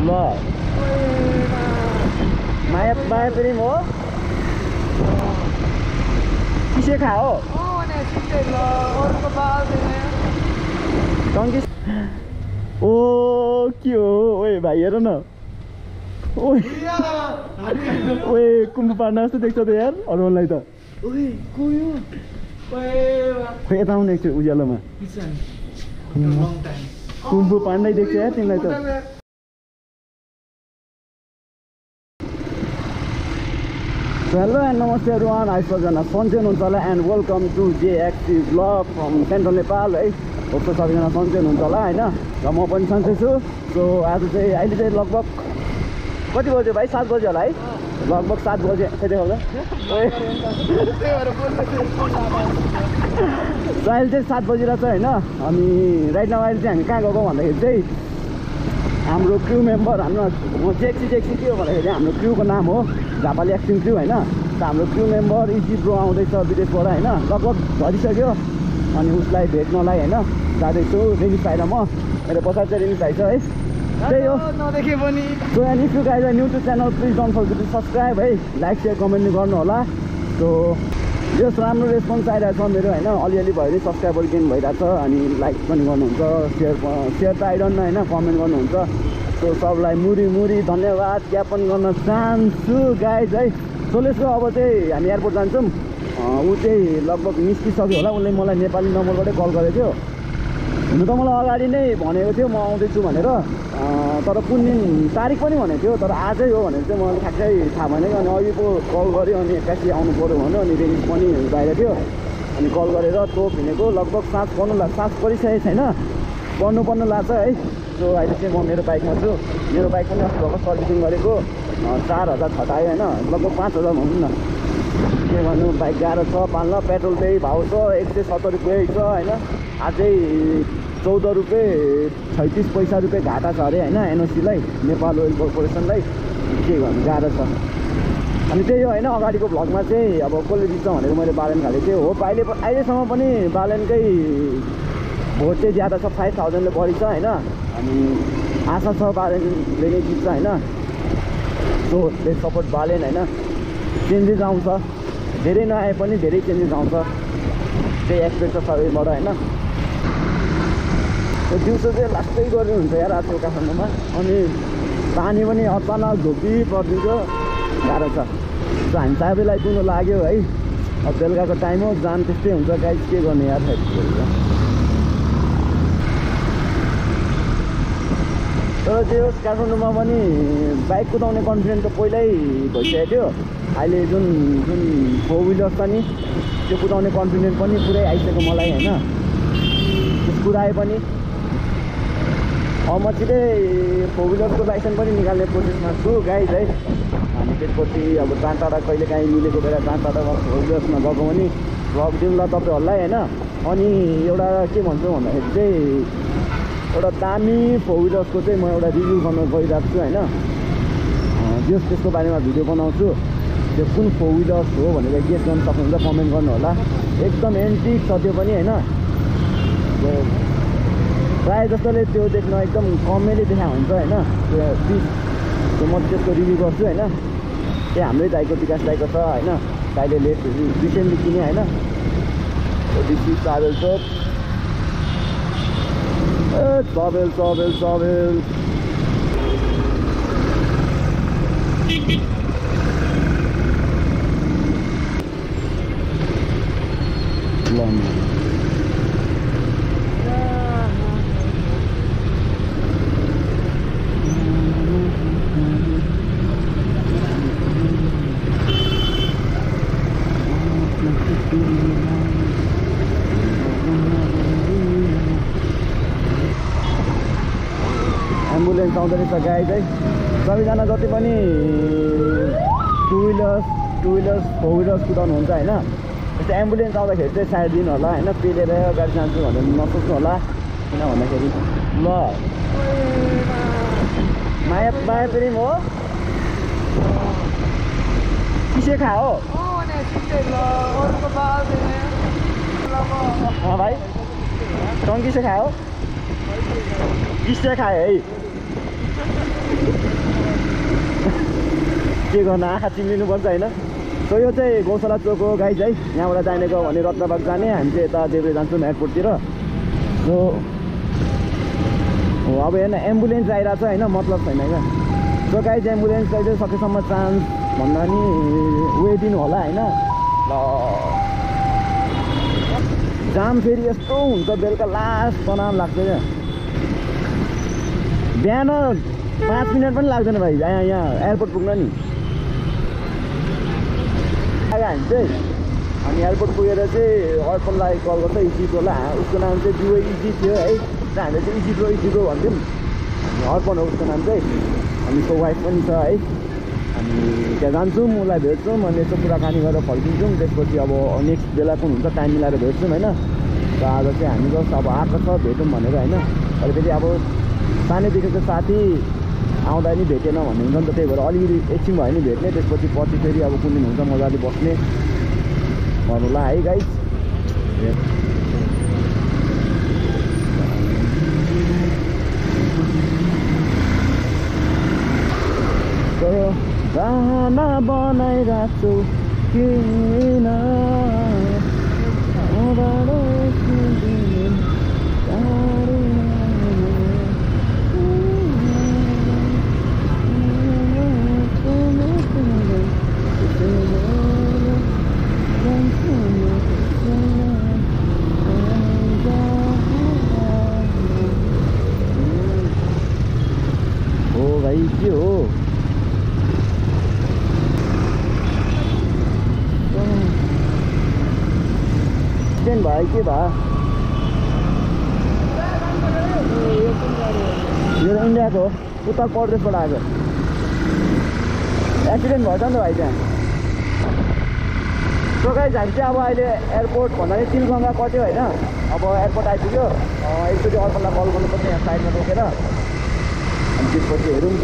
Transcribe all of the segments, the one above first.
ल माया माया प्रेम हो किसे खा हो टङ्की ओ के हो ओए भाइ हेर न ओए ओए पार्न जस्तो देख्छ त यार अरूलाई त खोइ यता आउने एकछिन उज्यालोमा कुम्भ पाण्डै देख्छ यार तिमीलाई त हेलो एन्ड नमस्ते everyone. I हुनुहुन्छ होला and welcome to JXC blog from central Nepal है होप त सबैजना सन्चै हुनुहुन्छ होला होइन र म पनि सन्चै छु सो आज चाहिँ अहिले चाहिँ लगभग कति बज्यो भाइ सात बज्यो होला है लगभग सात बजे कति होला सो अहिले चाहिँ सात बजिरहेछ होइन अनि राइट नाउ अहिले चाहिँ हामी कहाँ गएको भन्दाखेरि चाहिँ हाम्रो क्रु मेम्बर हाम्रो म जेक्सी जेक्सी के हो भन्दाखेरि हाम्रो क्रुको नाम हो झापाली एक्सिङ क्रु होइन? त हाम्रो क्रु मेम्बर इजी ब्रो आउँदैछ विदेशबाट होइन? लगभग झरिसक्यो अनि उसलाई भेट्नलाई होइन? जाँदैछु रेनी पाएर म मेरो पछाडि चाहिँ रेनी पाइ छ है? त्यही हो। नदेखे पनि। So and if you guys new to channel please don't forget to subscribe है? लाइक सेयर कमेन्ट गर्नु होला सो यस राम्रो रेस्पोन्स आइरहेको छ मेरो होइन? अलिअलि भयो भने सब्सक्राइबर गेन भइरहेको छ अनि लाइक पनि गर्नुहुन्छ सेयर सेयर त आइरहन्न होइन? कमेन्ट गर्नुहुन्छ। सो सबलाई मुरी मुरी धन्यवाद ज्ञापन गर्न चाहन्छु गाइज है? सो अब चाहिँ हामी एयरपोर्ट जान्छौँ। ऊ चाहिँ लगभग निस्किसक्यो होला उसले मलाई नेपाली नम्बरबाटै कल गरेको थियो। हुनु त मलाई अगाडि नै भनेको थियो म आउँदैछु भनेर। तर कुन दिन तारिक पनि भनेको थियो तर आजै हो भनेर चाहिँ मलाई ठ्याक्कै थाहा भएन। कि अनि अघि पो कल गऱ्यो अनि एक्कासी आउनु पऱ्यो भन्यो अनि रेन्ज पनि बाहिर थियो। अनि कल गरेर तोप हिँडेको लगभग साँझ पर्नु लाग्छ साँझ परिसकेको छैन। पढ्नु पर्नु लाग्छ है। सो अहिले चाहिँ म मेरो बाइकमा छु। मेरो बाइक पनि अस्ति भर्खर सर्भिसिङ गरेको। चार हजार खटायो होइन। लगभग पाँच हजार भनौँ न। के भन्नु? बाइक गाह्रो छ पाल्न। पेट्रोल त्यही भाउ छ एक सय सत्तर रुपियाँ छ होइन? अझै चौध रुपियाँ छैतिस पैसा रुपियाँ घाटा छ अरे होइन? एनओसीलाई नेपाल ओइल कर्पोरेसनलाई। के गर्नु गाह्रो छ। अनि त्यही हो होइन? अगाडिको भ्लगमा चाहिँ अब कसले जित्छ भनेको मैले बालेन खाले थिएँ। हो अहिले अहिलेसम्म पनि बालेनकै भोट चाहिँ ज्यादा छ फाइभ थाउजन्डले बढी छ होइन? अनि आशा छ बालेनले नै जित्छ होइन? दे सपोर्ट बालेन होइन? चेन्जेस आउँछ। धेरै नआए पनि धेरै चेन्जेस आउँछ। त्यही एक्सपेक्ट छ सबैबाट होइन? दिउँसो चाहिँ लास्टै गर्नु हुन्छ यार आजकल काठमाडौँमा। अनि पानी पनि अचानक झोपी परिदिन्छ गाह्रो छ। सो हामी सबैलाई पुग्नु लाग्यो है। अब बेलुकाको टाइम हो जान त्यस्तै हुन्छ गाइज के गर्ने यार? तर जे होस् काठमाडौँमा पनि बाइक कुदाउने कन्फिडेन्ट त पहिल्यै भइसकेको थियो। अहिले जुन जुन फोर विलर छ नि त्यो कुदाउने कन्फिडेन्ट पनि पुरै आइसक्यो मलाई होइन? कुदाए पनि। म छिटै फोर विलरको लाइसेन्स पनि निकाल्ने प्रोसेसमा छु गाइज है। हामी त्यसपछि अब जहाँ टाढा कहिले काहीँ मिलेको बेला जहाँ टाढा फोर विलर्समा गएको पनि भ्लग दिउँला तपाईँहरूलाई होइन? अनि एउटा के भन्छु भन्दाखेरि चाहिँ एउटा दामी फोर विलर्सको चाहिँ म एउटा रिभ्यू गर्न गइरहेको छु होइन? जस त्यसको बारेमा भिडियो बनाउँछु। त्यो कुन फोर विलर्स हो भनेर गेस गर्न सक्नुहुन्छ कमेन्ट गर्नु होला। एकदम एन्टिक छ त्यो पनि होइन। प्रायः जस्तोले त्यो देख्न एकदम कमेडी देखा हुन्छ होइन। त्यो पिस त्यो म त्यसको रिभ्यू गर्छु होइन। त्यही हाम्रै दाइको विकास दाइको छ होइन। दाइले लेट रिसेन्टली किने होइन। ओडिसी ट्राभल चोक ए चबेल चबेल चबेल ल एम्बुलेन्स आउँदो रहेछ गाई चाहिँ सबैजना जति पनि two wheelers two wheelers four wheelers कुदाउनु हुन्छ होइन? यस्तो एम्बुलेन्स आउँदाखेरि चाहिँ साइड दिनु होला होइन पेलेर गाडी जान्छु भनेर नसोच्नु होला किन भन्दाखेरि ल माया माया प्रेम हो किसे खा हो भाइ टङ्की से खायो किसे खायो है के गर्न आँखा चिम्लिनुपर्छ होइन सो यो चाहिँ गौशाला चोक हो गाइज है। यहाँबाट जाने भने रत्नबाग जाने। हामी चाहिँ यता देब्रे जान्छौँ एयरपोर्टतिर। सो हो अब हेर्न एम्बुलेन्स आइरहेको छ होइन? मतलब छैन क्या? सो गाइज एम्बुलेन्सलाई चाहिँ सकेसम्म चान्स भन्दा नि उयो दिनु होला होइन? ल। जाम फेरि यस्तो हुन्छ बेलुका लास्ट तनाव लाग्छ क्या? बिहान पाँच मिनट पनि लाग्दैन भाइ। यहाँ यहाँ एयरपोर्ट पुग्न नि। हामी चाहिँ अनि एयरपोर्ट पुगेर चाहिँ अर्पणलाई कल गर्छ इजिप्रोलाई उसको नाम चाहिँ दुवै इजी थियो है र हामीले चाहिँ इजिप्रो इजिप्रो भन्थ्यौँ अनि अर्पण हो उसको नाम चाहिँ अनि उसको वाइफ पनि छ है अनि त्यहाँ जान्छौँ उसलाई भेट्छौँ अनि यसो कुराकानी गरेर फर्किन्छौँ त्यसपछि अब नेक्स्ट बेला कुन हुन्छ टाइम मिलाएर भेट्छौँ होइन र आज चाहिँ हामी जस्ट अब आएको छ भेटौँ भनेर होइन अलिकति अब सानैदेखिको साथी आउँदा नि भेटेन भन्ने हुन्छ नि त त्यही भएर अलिकति एकछिन भयो नि भेट्ने त्यसपछि पछि फेरि अब कुन दिन हुन्छ मजाले बस्ने। गर्नुला है गाइस बाहना बनाइरहेको छु किन? भयो के भयो यो इन्डियाको उत्तर प्रदेशबाट आएको एक्सिडेन्ट भएछ नि त भाइ त्यहाँ। गाइज हामी चाहिँ अब अहिले एयरपोर्ट भन्दा पनि तिलगङ्गा कट्यो होइन। अब एयरपोर्ट आइपुग्यो। एकचोटि अर्कोलाई कल गर्नुपर्छ यहाँ साइडमा रोकेर। अनि त्यसपछि हेरौँ।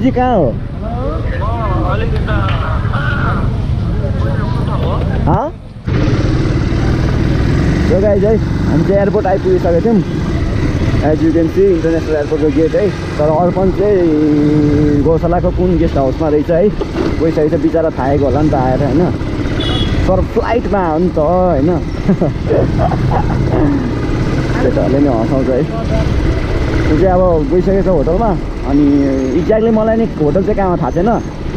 इजी कहाँ हो? गाइज है हामी चाहिँ एयरपोर्ट आइपुगिसकेको थियौँ as you can see international एयरपोर्टको gate है तर अर्पण चाहिँ गौशालाको कुन गेस्ट हाउसमा रहेछ है गइसकेको छ बिचरा थाहेको होला नि त आएर होइन तर फ्लाइटमा हो नि? त होइन केटाहरूले नि हँसाउँछ है त्यो चाहिँ अब गइसकेको छ होटलमा। अनि एक्ज्याक्टली मलाई नि होटल चाहिँ कहाँमा थाहा छैन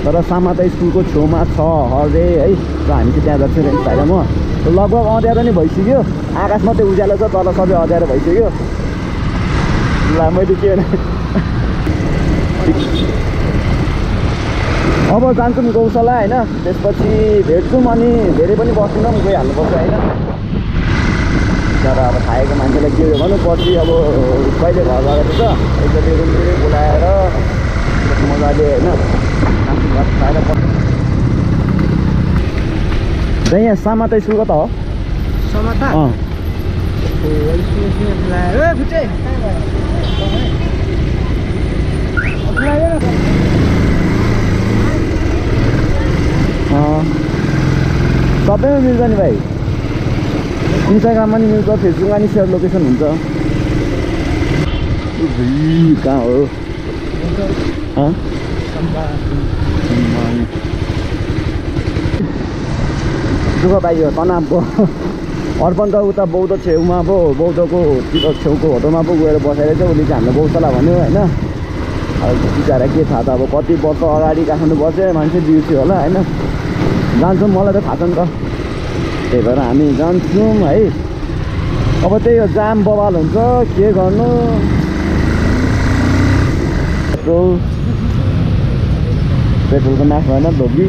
तर सामाता स्कुलको छेउमा छ अरे है। र हामी चाहिँ त्यहाँ जान्छौँ रेन्ट भाइ र म लगभग अँध्यारो नै भइसक्यो। आकाश मात्रै उज्यालो छ तर सबै अँध्यारो भइसक्यो। ल मैले के अब जान्छौँ गौशाला होइन। त्यसपछि भेट्छौँ अनि धेरै पनि बस्दैनौँ गइहाल्नुपर्छ होइन। तर अब खाएको मान्छेलाई के हो भनौँ पछि अब कहिले घर गएको छ एकचोटि रुमतिर बोलाएर मजाले होइन खाएर त्यही यहाँ सामाता स्कुल कता हो? समता। सबैमा मिल्छ नि भाइ। इन्स्टाग्राममा नि मिल्छ फेसबुकमा नि सेयर लोकेसन हुन्छ कहाँ हो? दुःख पाइयो तनाव भयो अर्पण त उता बौद्ध छेउमा पो बौद्धको छेउको होटलमा पो गएर बसेर चाहिँ उसले चाहिँ हामीलाई गौशाला भन्यो होइन अब बिचरा के थाहा त अब कति वर्ष अगाडि काठमाडौँ बसे मान्छे बिर्स्यो होला होइन जान्छौँ मलाई त थाहा छ नि त त्यही भएर हामी जान्छौँ है। अब त्यही हो जाम बवाल हुन्छ के गर्नु? पेट्रोल। पेट्रोलको नाश भएन धोबी।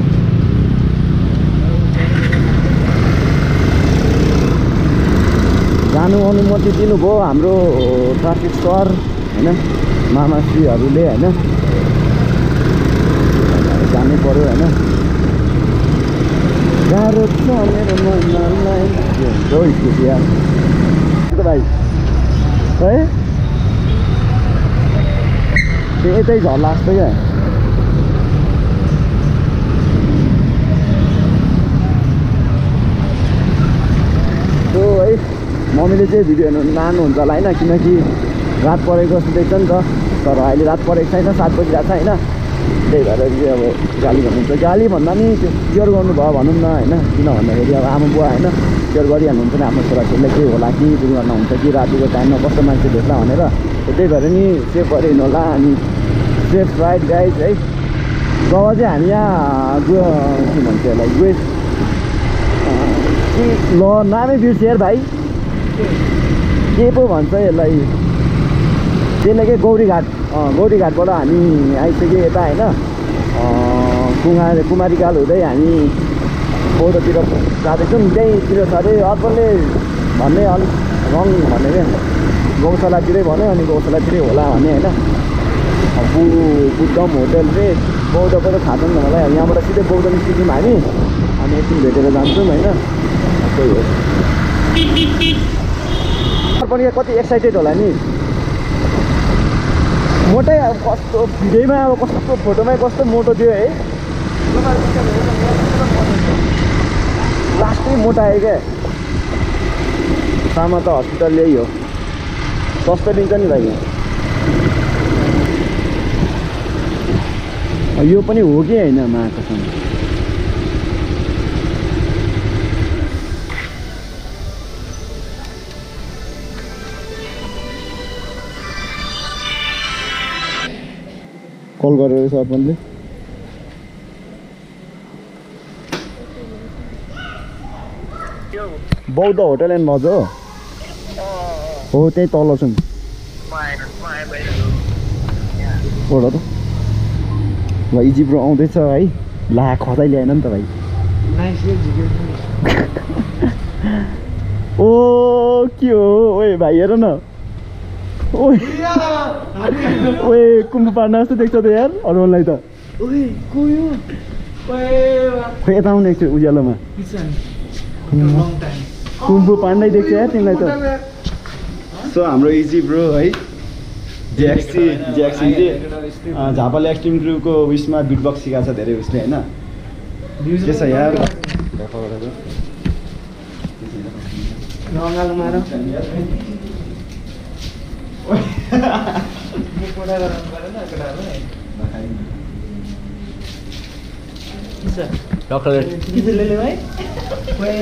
जानु अनुमति दिनुभयो हाम्रो ट्राफिक सर होइन मामाश्रीहरूले होइन। जानै पऱ्यो होइन। गाह्रो छ मेरो मनलाई भाइ है त्यो यतै झर्ला जस्तो क्या त्यो है मम्मीले चाहिँ भिडियो हेर्नु मान्नुहुन्छ होला होइन किनकि रात परेको जस्तो देख्छ नि त। तर अहिले रात परेको छैन सात बजिरहेको छ होइन। त्यही भएर चाहिँ अब गाली भन्नुहुन्छ। गाली भन्दा नि त्यो केयर गर्नुभयो भनौँ न होइन? किन भन्दाखेरि अब आमा बुवा होइन? केयर गरिहाल्नुहुन्छ नि आफ्नो छोराछोरीलाई केही होला कि दुर्घटना हुन्छ कि रातिको टाइममा कस्तो मान्छे भेट्ला भनेर। त्यही भएर नि सेफ गरेर हिँड्नु होला अनि सेफ राइड गाइड है? जब चाहिँ हामी यहाँ गयो के भन्छ यसलाई वेस्ट। ल नामै बिर्सेँ यार भाइ। के पो भन्छ यसलाई? त्यसले के गौरी घाट अँ, गौरी घाटबाट हामी आइसक्यो यता होइन। कुमा कुमारीकाल हुँदै हामी बौद्धतिर जाँदैछौँ। त्यहीँतिर छ अरे अर्कोले भन्ने अलिक रङ भन्ने क्या गौशालातिरै भन्यो अनि गौशालातिरै होला भन्ने होइन। बु बुद्धम होटल चाहिँ। थाहा छैन मलाई। यहाँबाट सिधै बौद्ध निस्किन्छौँ हामी। अनि एकछिन भेटेर जान्छौँ होइन। त्यही हो। कति एक्साइटेड होला नि? मोटै अब कस्तो भिडियोमा अब कस्तो फोटोमै कस्तो मोटो थियो है। लास्टै मोटा आयो क्या। सामा त हस्पिटल यही हो। सस्तो दिन्छ नि भाइ। यो पनि हो कि होइन माकोसँग कल गरेर सरपञ्चले बौद्ध होटल एन्ड लज हो। त्यही तल छौँ ओड त। ल इजिप्रो आउँदैछ है ला खदै ल्याएन नि त भाइ। ओ के हो? ओए भाइ हेर न। ओए ओए कुम्भ पार्न जस्तो देख्छ त यार अरूलाई त खोइ यता आउने एकछिन उज्यालोमा कुम्भु पाण्डै देख्छ यार तिमीलाई त सो हाम्रो इजी ब्रो है ज्याक्सी ज्याक्सी चाहिँ अँ, झापाले एक्सट्रिम क्रुको उयसमा बिटबक्स सिकाएको छ धेरै उसले होइन के छ यार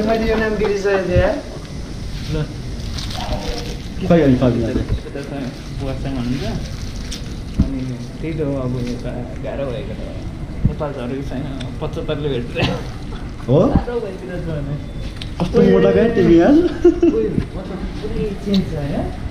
मैले यो नाम थिएँ यार खै अनि बुवासँग हुनुहुन्छ अनि त्यही त हो अब यता गाह्रो भएको त नेपाल झरेको छैन पचहत्तरले भेटेर हो गाह्रो भने कस्तो मोटा मतलब पुरै चेन्ज छ होइन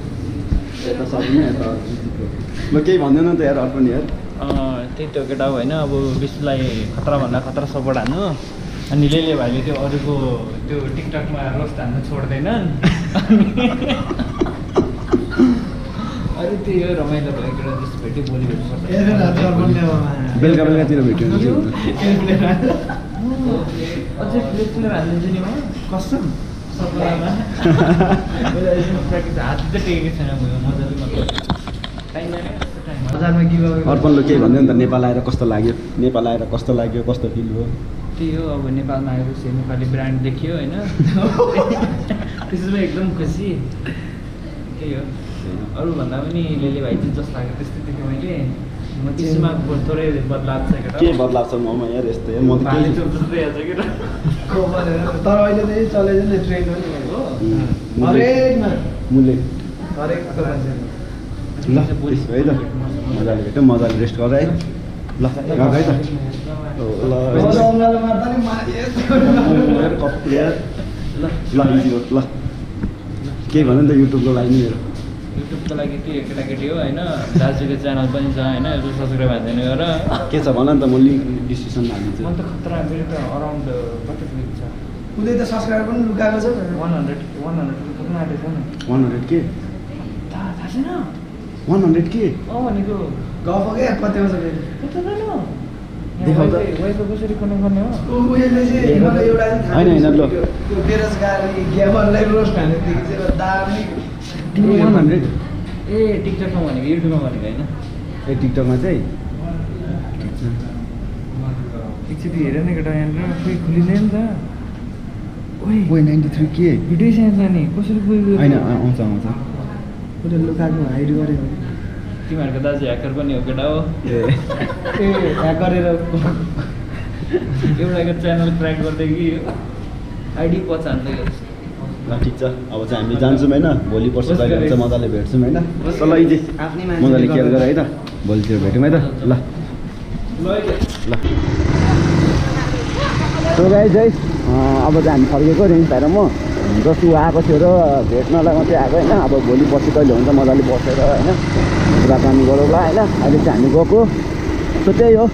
यता सकिने यता ल केही भन्दैन त यार अर्पण यार। त्यही त केटा हो होइन अब विश्वलाई खतराभन्दा खतरा सपोर्ट हान्नु अनि लेले भाइले त्यो अरूको त्यो टिकटकमा रोस्ट हान्नु छोड्दैनन् अरू त्यही हो रमाइलो भयो केटा जस्तो भेट्यो भोलि भेट्नुपर्छ बेलुका बेलुकातिर भेट्यो। अझै फ्लेक्सुलर हालिदिन्छु नि म। कसम अर्पणले केही भन्दैन त नेपाल आएर कस्तो लाग्यो? नेपाल आएर कस्तो लाग्यो कस्तो फिल भयो? त्यही हो अब नेपालमा आएपछि नेपाली ब्रान्ड देखियो होइन? त्यसमा एकदम खुसी। त्यही हो। अरूभन्दा पनि लेले भाइ चाहिँ जस्तो लाग्यो त्यस्तै देखेँ मैले। के बदलाव छ ममा यार यस्तो म त तर अहिले चाहिँ चलेको नि ट्रेन हो नि हो उम्, हरेकमा मुले ल त्यसो है त मजाले भेट्यौँ मजाले रेस्ट गर है ल गएको है त ल। ल केही भन्नु नि त युट्युबको लागि नि मेरो युट्युबको लागि त्यो केटाकेटी हो होइन? दाजुको च्यानल पनि छ होइन? यसो सब्सक्राइब हालिदिनु गर के छ भन नि त म लिङ्क डिस्क्रिप्सन हालिदिन्छु। म त खतरा मेरो त अराउन्ड कति पुगेको छ? उसले त सब्सक्राइबर पनि लुकाएको छ। वान हन्ड्रेड वान हन्ड्रेड पुग्न आँटेको छ? नि वान हन्ड्रेड के थाहा छैन। वान हन्ड्रेड के? अँ भनेको। गफ क्या? कति आउँछ होइन, होइन, ल। बेरोजगारी ग्यामरलाई रोस्ट हानेदेखि चाहिँ दामी वान हन्ड्रेड ए टिकटकमा भनेको युट्युबमा भनेको होइन। ए टिकटकमा चाहिँ? एकचोटि हेर न केटा यहाँनिर खोइ खुलिँदैन त। ओइ ओइ नाइन्टी थ्री के? भिडियो साइन्स जाने कसरी पुगेको होइन आउँछ आउँछ। उसले लुकाएको हाइड गर्यो तिमीहरूको दाजु ह्याकर पनि हो केटा हो। ए। ए ह्याक गरेर। एउटाको च्यानल क्र्याक गर्दै कि आइडी पचान्दै गर्छ ल ठिक छ? अब चाहिँ हामी जान्छौँ होइन। भोलि पर्सि गरे। हुन्छ मजाले भेट्छौँ होइन। ल इजे आफ्नै मजाले केयर गर है। त। भोलितिर भेटौँ है त। ल। ल। सो गाइज है अब चाहिँ हामी फर्केको रेन्ज भएर म जस्तो ऊ आएको थियो र भेट्नलाई मात्रै आएको होइन। अब भोलि पर्सि कहिले हुन्छ मजाले बसेर होइन कुराकानी गरौँला होइन। अहिले चाहिँ हामी गएको। सो त्यही हो।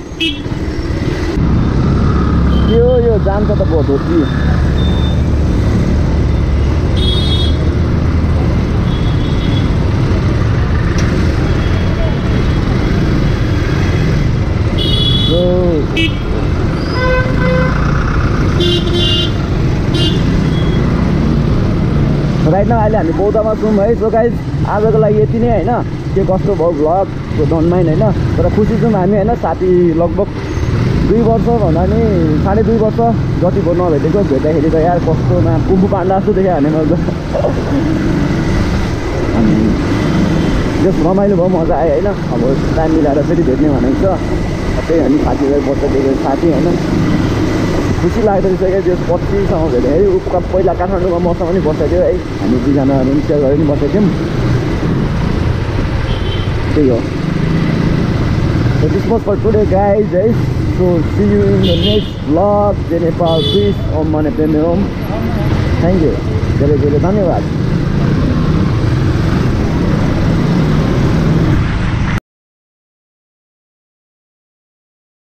यो यो जान्छ त बहुत हो कि। राइट न अहिले हामी बौद्धमा छौँ है। सो गाइज आजको लागि यति नै होइन। के कस्तो भयो भ्लगको डोन्ट माइन्ड होइन। तर खुसी छौँ हामी होइन साथी लगभग दुई वर्ष भन्दा नि साढे दुई वर्ष जति भयो नभेटेको। भेट्दाखेरि त यार कस्तोमा कुम्बु पाण्डा जस्तो मैले त। अनि जस रमाइलो भयो मजा आयो होइन। अब टाइम मिलाएर फेरि भेट्ने भनेको छ। त्यही अनि साथीभाइ बस्दादेखि साथी होइन। खुसी लाग्दो रहेछ क्या त्यो पच्चिससँग भेट्दाखेरि उका पहिला काठमाडौँमा मसँग पनि बसेको थियो है। हामी दुईजना सेयर गरेर पनि बसेको थियौँ। त्यही हो। This was for today guys है So see you in the next vlog जे नेपाल प्लिज ओम मने प्रेम ओम थ्याङ्क यू धेरै धेरै धन्यवाद।